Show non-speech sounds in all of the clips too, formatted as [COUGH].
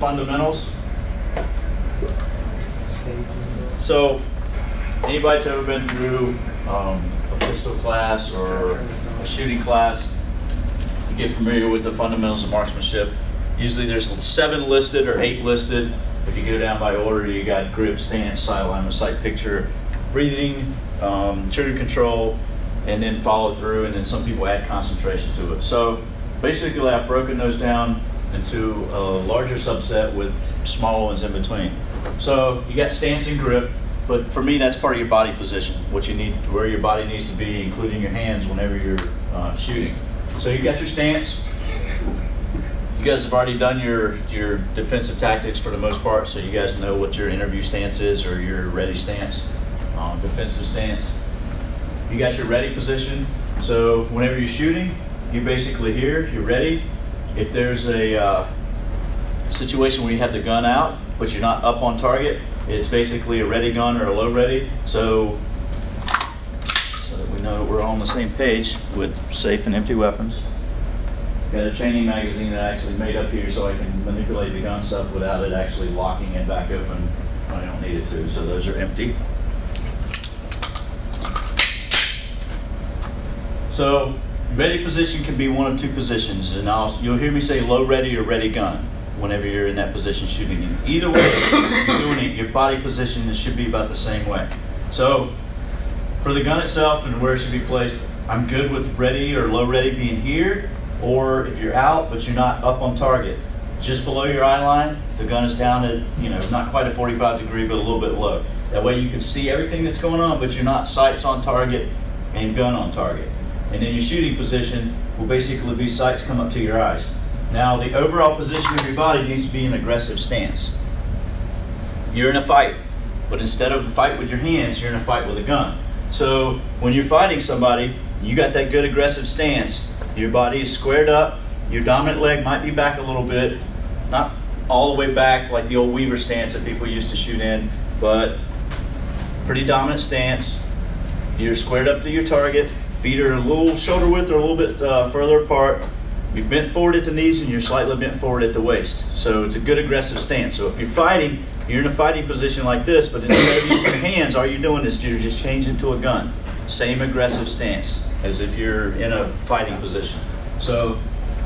fundamentals. So, anybody that's ever been through um, a pistol class or a shooting class, you get familiar with the fundamentals of marksmanship. Usually there's seven listed or eight listed. If you go down by order, you got grip, stance, sight line sight picture, breathing, um, trigger control, and then follow through, and then some people add concentration to it. So basically I've broken those down into a larger subset with smaller ones in between. So you got stance and grip, but for me that's part of your body position, what you need, where your body needs to be, including your hands whenever you're uh, shooting. So you got your stance. You guys have already done your your defensive tactics for the most part, so you guys know what your interview stance is or your ready stance, um, defensive stance. You got your ready position. So whenever you're shooting, you're basically here, you're ready, if there's a uh, situation where you have the gun out, but you're not up on target, it's basically a ready gun or a low ready. So, so that we know that we're all on the same page with safe and empty weapons. Got a training magazine that I actually made up here so I can manipulate the gun stuff without it actually locking it back open when I don't need it to. So those are empty. So Ready position can be one of two positions, and I'll, you'll hear me say low ready or ready gun whenever you're in that position shooting. In either way you're doing it, your body position should be about the same way. So for the gun itself and where it should be placed, I'm good with ready or low ready being here, or if you're out but you're not up on target, just below your eye line, the gun is down at, you know, not quite a 45 degree, but a little bit low. That way you can see everything that's going on, but you're not sights on target and gun on target. And then your shooting position will basically be sights come up to your eyes. Now the overall position of your body needs to be an aggressive stance. You're in a fight, but instead of a fight with your hands, you're in a fight with a gun. So when you're fighting somebody, you got that good aggressive stance. Your body is squared up. Your dominant leg might be back a little bit, not all the way back like the old Weaver stance that people used to shoot in, but pretty dominant stance. You're squared up to your target. Feet are a little shoulder width or a little bit uh, further apart. You're bent forward at the knees and you're slightly bent forward at the waist. So it's a good aggressive stance. So if you're fighting, you're in a fighting position like this, but instead of using your hands, all you're doing is you're just changing to a gun. Same aggressive stance as if you're in a fighting position. So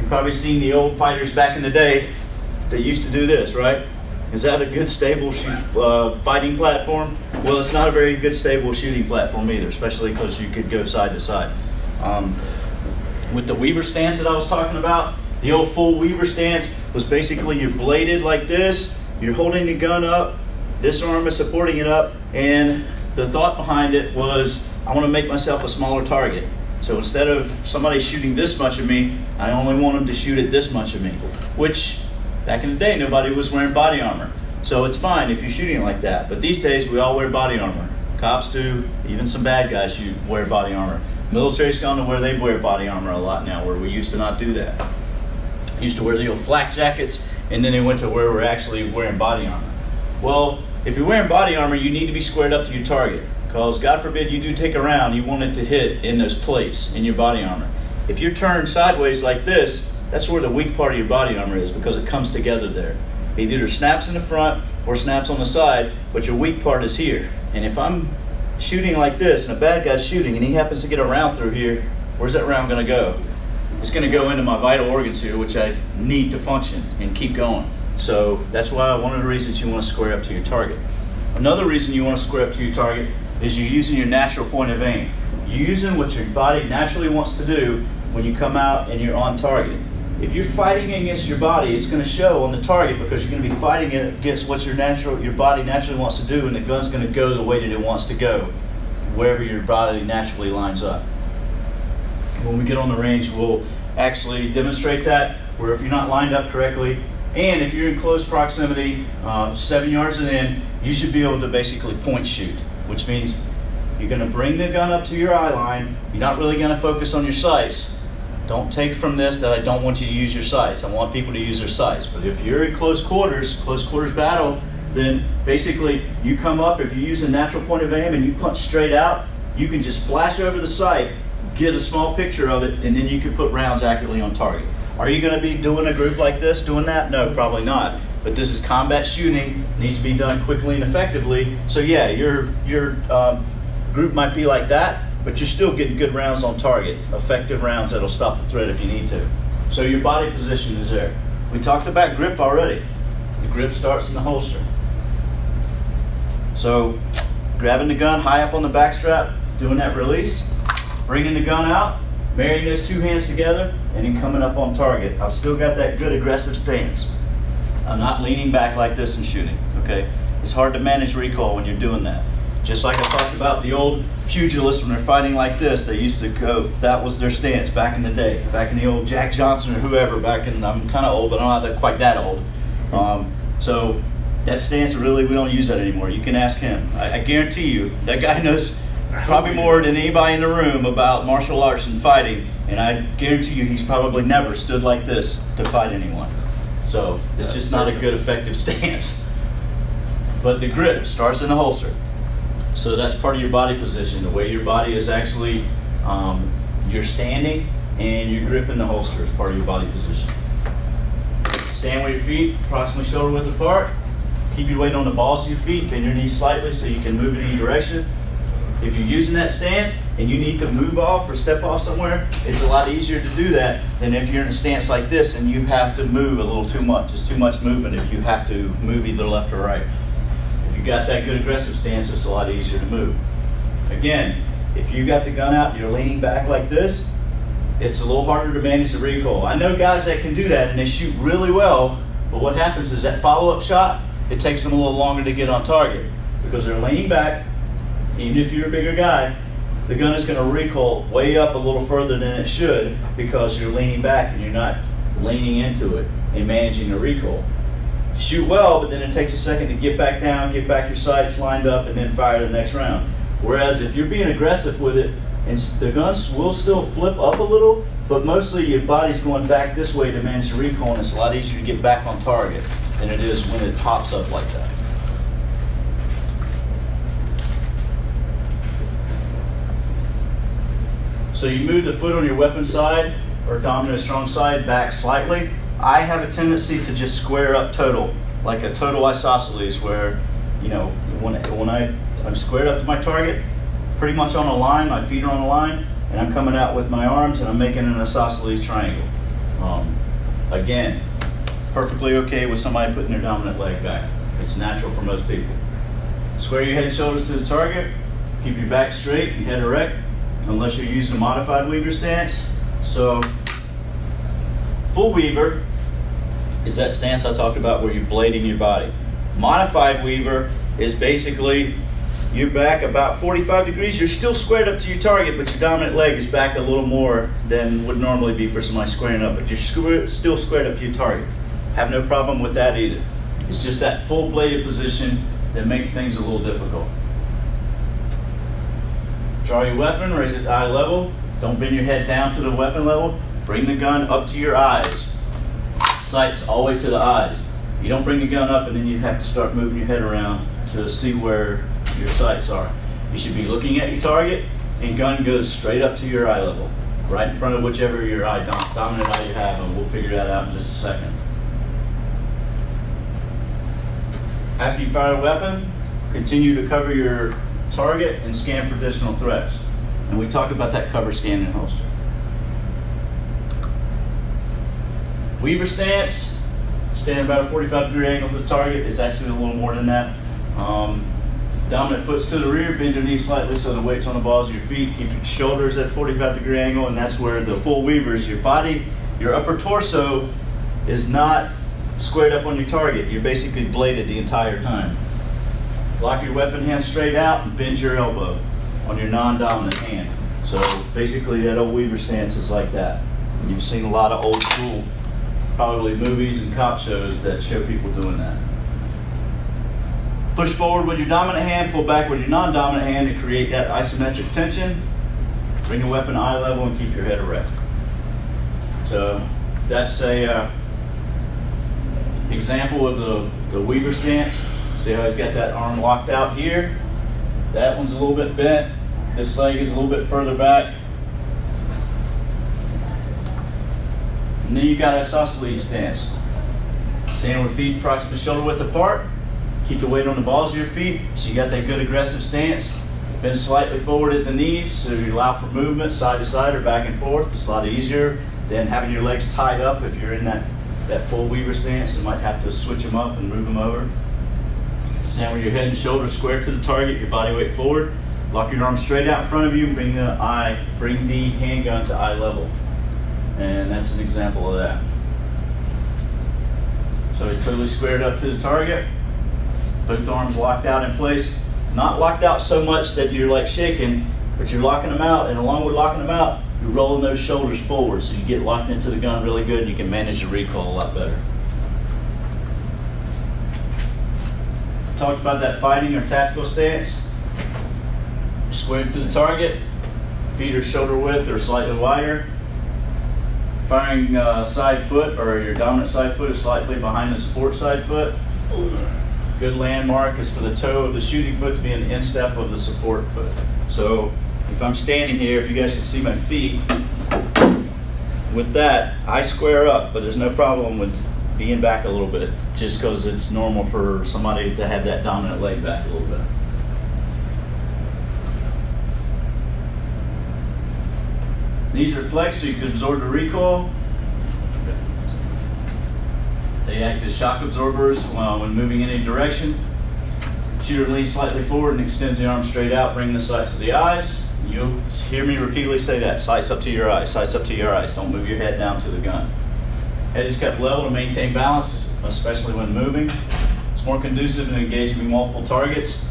you've probably seen the old fighters back in the day that used to do this, right? Is that a good stable uh, fighting platform? Well, it's not a very good stable shooting platform either, especially because you could go side to side. Um, with the Weaver stance that I was talking about, the old full Weaver stance was basically you're bladed like this, you're holding the gun up, this arm is supporting it up, and the thought behind it was I want to make myself a smaller target. So instead of somebody shooting this much of me, I only want them to shoot at this much of me, which Back in the day, nobody was wearing body armor. So it's fine if you're shooting like that. But these days, we all wear body armor. Cops do, even some bad guys shoot, wear body armor. Military's gone to where they wear body armor a lot now, where we used to not do that. Used to wear the old flak jackets, and then they went to where we're actually wearing body armor. Well, if you're wearing body armor, you need to be squared up to your target. Because God forbid you do take a round, you want it to hit in those plates in your body armor. If you're turned sideways like this, that's where the weak part of your body armor is because it comes together there. It either snaps in the front or snaps on the side, but your weak part is here. And if I'm shooting like this and a bad guy's shooting and he happens to get a round through here, where's that round going to go? It's going to go into my vital organs here, which I need to function and keep going. So that's why one of the reasons you want to square up to your target. Another reason you want to square up to your target is you're using your natural point of aim. You're using what your body naturally wants to do when you come out and you're on target if you're fighting against your body, it's going to show on the target because you're going to be fighting it against what your natural, your body naturally wants to do, and the gun's going to go the way that it wants to go, wherever your body naturally lines up. When we get on the range, we'll actually demonstrate that, where if you're not lined up correctly, and if you're in close proximity, uh, seven yards and in, you should be able to basically point shoot, which means you're going to bring the gun up to your eye line. You're not really going to focus on your sights don't take from this that I don't want you to use your sights. I want people to use their sights. But if you're in close quarters, close quarters battle, then basically you come up, if you use a natural point of aim and you punch straight out, you can just flash over the sight, get a small picture of it, and then you can put rounds accurately on target. Are you going to be doing a group like this, doing that? No, probably not. but this is combat shooting, needs to be done quickly and effectively. So yeah, your your um, group might be like that, but you're still getting good rounds on target, effective rounds that'll stop the threat if you need to. So your body position is there. We talked about grip already. The grip starts in the holster. So grabbing the gun high up on the back strap, doing that release, bringing the gun out, marrying those two hands together, and then coming up on target. I've still got that good aggressive stance. I'm not leaning back like this and shooting, okay? It's hard to manage recoil when you're doing that. Just like I talked about the old pugilists when they're fighting like this, they used to go, that was their stance back in the day, back in the old Jack Johnson or whoever, back in, I'm kind of old, but I'm not that, quite that old. Um, so that stance, really, we don't use that anymore. You can ask him. I, I guarantee you, that guy [LAUGHS] knows probably more than anybody in the room about martial arts and fighting, and I guarantee you he's probably never stood like this to fight anyone. So it's just not a good effective [LAUGHS] stance. But the grip starts in the holster. So that's part of your body position, the way your body is actually, um, you're standing and you're gripping the holster as part of your body position. Stand with your feet approximately shoulder width apart. Keep your weight on the balls of your feet, bend your knees slightly so you can move in any direction. If you're using that stance and you need to move off or step off somewhere, it's a lot easier to do that than if you're in a stance like this and you have to move a little too much. It's too much movement if you have to move either left or right. If you got that good aggressive stance, it's a lot easier to move. Again, if you got the gun out and you're leaning back like this, it's a little harder to manage the recoil. I know guys that can do that and they shoot really well, but what happens is that follow-up shot, it takes them a little longer to get on target because they're leaning back, even if you're a bigger guy, the gun is going to recoil way up a little further than it should because you're leaning back and you're not leaning into it and managing the recoil. Shoot well, but then it takes a second to get back down, get back your sights lined up, and then fire the next round. Whereas if you're being aggressive with it, and the guns will still flip up a little, but mostly your body's going back this way to manage the recoil, and it's a lot easier to get back on target than it is when it pops up like that. So you move the foot on your weapon side or dominant strong side back slightly. I have a tendency to just square up total, like a total isosceles where, you know, when, when I, I'm squared up to my target, pretty much on a line, my feet are on a line, and I'm coming out with my arms and I'm making an isosceles triangle. Um, again, perfectly okay with somebody putting their dominant leg back. It's natural for most people. Square your head and shoulders to the target, keep your back straight, your head erect, unless you're using a modified weaver stance. So full weaver is that stance I talked about where you're blading your body. Modified weaver is basically you're back about 45 degrees. You're still squared up to your target, but your dominant leg is back a little more than would normally be for somebody squaring up. But you're still squared up to your target. Have no problem with that either. It's just that full bladed position that makes things a little difficult. Draw your weapon, raise it to eye level. Don't bend your head down to the weapon level. Bring the gun up to your eyes. Sights always to the eyes. You don't bring the gun up and then you have to start moving your head around to see where your sights are. You should be looking at your target and gun goes straight up to your eye level, right in front of whichever your eye dominant eye you have, and we'll figure that out in just a second. After you fire a weapon, continue to cover your target and scan for additional threats. And we talked about that cover scan and holster. Weaver stance, stand about a 45 degree angle to the target. It's actually a little more than that. Um, dominant foot's to the rear, bend your knees slightly so the weight's on the balls of your feet. Keep your shoulders at 45 degree angle, and that's where the full weaver is. Your body, your upper torso is not squared up on your target. You're basically bladed the entire time. Lock your weapon hand straight out and bend your elbow on your non-dominant hand. So basically that old Weaver stance is like that. You've seen a lot of old school, probably movies and cop shows that show people doing that. Push forward with your dominant hand, pull back with your non-dominant hand to create that isometric tension. Bring your weapon eye level and keep your head erect. So that's a uh, example of the, the Weaver stance. See how he's got that arm locked out here? That one's a little bit bent. This leg is a little bit further back. And then you've got a isosceles stance. Stand with feet approximately shoulder width apart. Keep the weight on the balls of your feet so you got that good aggressive stance. Bend slightly forward at the knees so you allow for movement side to side or back and forth. It's a lot easier than having your legs tied up if you're in that, that full weaver stance. You might have to switch them up and move them over. Stand with your head and shoulders square to the target, your body weight forward. Lock your arms straight out in front of you and bring the eye, bring the handgun to eye level. And that's an example of that. So he's totally squared up to the target. Both arms locked out in place. Not locked out so much that you're like shaking, but you're locking them out. And along with locking them out, you're rolling those shoulders forward so you get locked into the gun really good and you can manage the recoil a lot better. Talked about that fighting or tactical stance. Squared to the target, feet are shoulder width or slightly wider. Firing uh, side foot or your dominant side foot is slightly behind the support side foot. Good landmark is for the toe of the shooting foot to be the instep of the support foot. So if I'm standing here, if you guys can see my feet, with that, I square up, but there's no problem with being back a little bit, just because it's normal for somebody to have that dominant leg back a little bit. These are flexed so you can absorb the recoil. They act as shock absorbers uh, when moving in any direction. Shooter leans slightly forward and extends the arm straight out, bringing the sights to the eyes. You'll hear me repeatedly say that. Sights up to your eyes, sights up to your eyes. Don't move your head down to the gun. Head is kept level to maintain balance, especially when moving. It's more conducive in engaging multiple targets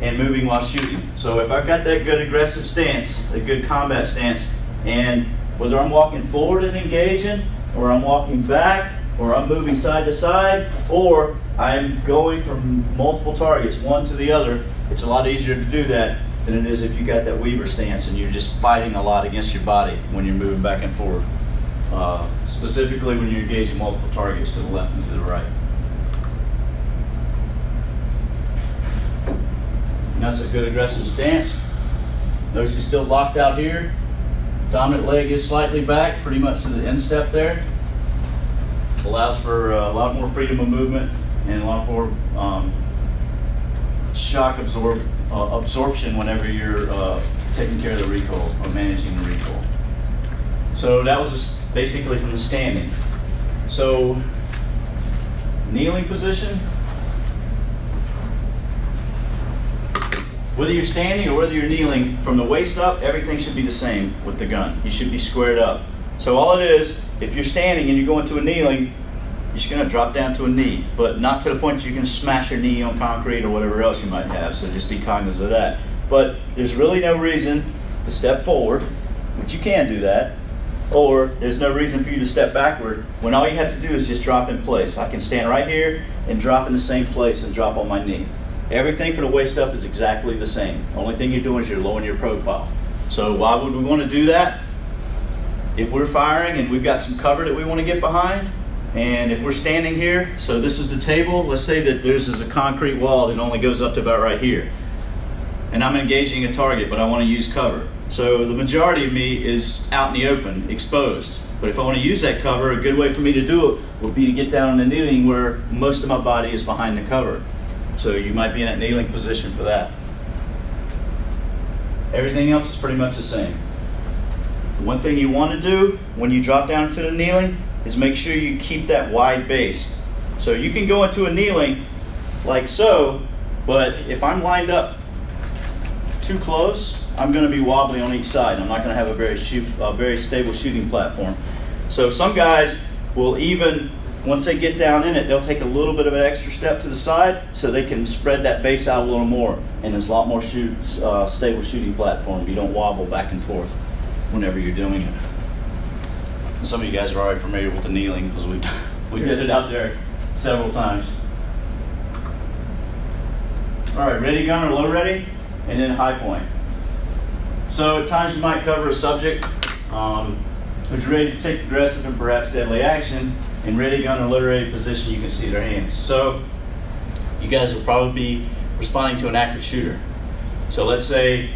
and moving while shooting. So if I've got that good aggressive stance, a good combat stance, and whether I'm walking forward and engaging, or I'm walking back, or I'm moving side to side, or I'm going from multiple targets, one to the other, it's a lot easier to do that than it is if you got that Weaver stance and you're just fighting a lot against your body when you're moving back and forward. Uh, specifically when you're engaging multiple targets to the left and to the right. And that's a good aggressive stance. Notice he's still locked out here. Dominant leg is slightly back, pretty much to the instep there. Allows for uh, a lot more freedom of movement and a lot more um, shock absorb, uh, absorption whenever you're uh, taking care of the recoil or managing the recoil. So that was basically from the standing. So kneeling position, Whether you're standing or whether you're kneeling, from the waist up, everything should be the same with the gun. You should be squared up. So all it is, if you're standing and you're going to a kneeling, you're just gonna drop down to a knee, but not to the point that you're gonna smash your knee on concrete or whatever else you might have, so just be cognizant of that. But there's really no reason to step forward, but you can do that, or there's no reason for you to step backward when all you have to do is just drop in place. I can stand right here and drop in the same place and drop on my knee. Everything for the waist up is exactly the same. Only thing you're doing is you're lowering your profile. So why would we want to do that? If we're firing and we've got some cover that we want to get behind, and if we're standing here, so this is the table, let's say that this is a concrete wall that only goes up to about right here. And I'm engaging a target, but I want to use cover. So the majority of me is out in the open, exposed. But if I want to use that cover, a good way for me to do it would be to get down in the kneeling where most of my body is behind the cover. So you might be in that kneeling position for that. Everything else is pretty much the same. One thing you want to do when you drop down to the kneeling is make sure you keep that wide base. So you can go into a kneeling like so, but if I'm lined up too close, I'm going to be wobbly on each side. I'm not going to have a very shoot, a very stable shooting platform. So some guys will even once they get down in it, they'll take a little bit of an extra step to the side so they can spread that base out a little more. And it's a lot more shoot, uh, stable shooting platform. You don't wobble back and forth whenever you're doing it. And some of you guys are already familiar with the kneeling because we [LAUGHS] we did it out there several times. All right, ready gun or low ready, and then high point. So at times you might cover a subject um, who's ready to take aggressive and perhaps deadly action, in ready gun or low ready position, you can see their hands. So you guys will probably be responding to an active shooter. So let's say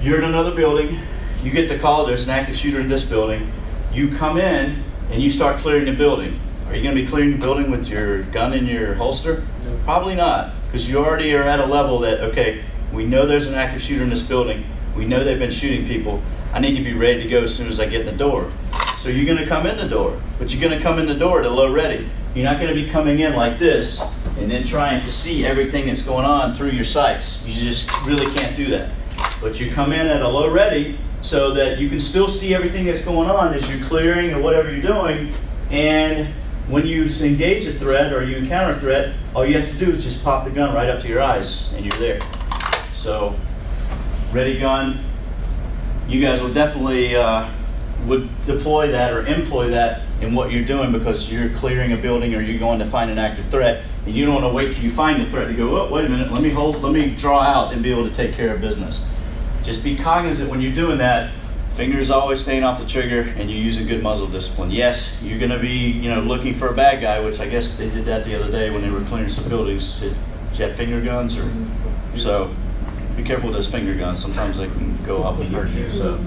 you're in another building, you get the call, there's an active shooter in this building, you come in and you start clearing the building. Are you going to be clearing the building with your gun in your holster? Probably not, because you already are at a level that, okay, we know there's an active shooter in this building. We know they've been shooting people. I need to be ready to go as soon as I get in the door. So you're going to come in the door, but you're going to come in the door to low ready. You're not going to be coming in like this and then trying to see everything that's going on through your sights. You just really can't do that. But you come in at a low ready so that you can still see everything that's going on as you're clearing or whatever you're doing. And when you engage a threat or you encounter a threat, all you have to do is just pop the gun right up to your eyes and you're there. So, ready gun, you guys will definitely uh, would deploy that or employ that in what you're doing because you're clearing a building or you're going to find an active threat and you don't want to wait till you find the threat to go, oh, wait a minute, let me hold, let me draw out and be able to take care of business. Just be cognizant when you're doing that, fingers always staying off the trigger and you're using good muzzle discipline. Yes, you're going to be, you know, looking for a bad guy, which I guess they did that the other day when they were clearing some buildings. Did you have finger guns or so? Be careful with those finger guns. Sometimes they can go off and hurt you. So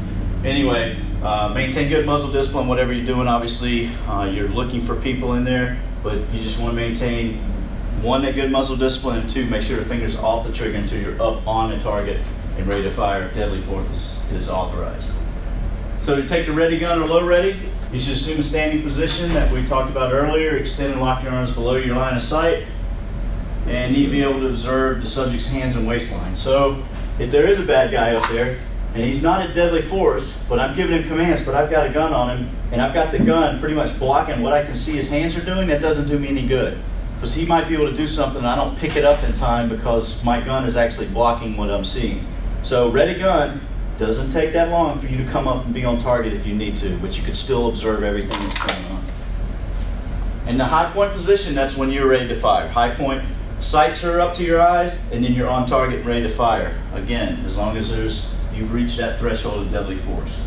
anyway, uh, maintain good muzzle discipline, whatever you're doing. Obviously, uh, you're looking for people in there, but you just want to maintain one, that good muzzle discipline, and two, make sure the finger's off the trigger until you're up on the target and ready to fire if deadly force is, is authorized. So to take the ready gun or low ready, you should assume a standing position that we talked about earlier, extend and lock your arms below your line of sight, and need to be able to observe the subject's hands and waistline. So if there is a bad guy up there, and he's not a deadly force, but I'm giving him commands, but I've got a gun on him, and I've got the gun pretty much blocking what I can see his hands are doing, that doesn't do me any good. Because he might be able to do something, and I don't pick it up in time because my gun is actually blocking what I'm seeing. So ready gun, doesn't take that long for you to come up and be on target if you need to, but you could still observe everything that's going on. In the high point position, that's when you're ready to fire. High point, sights are up to your eyes, and then you're on target and ready to fire. Again, as long as there's you've reached that threshold of deadly force.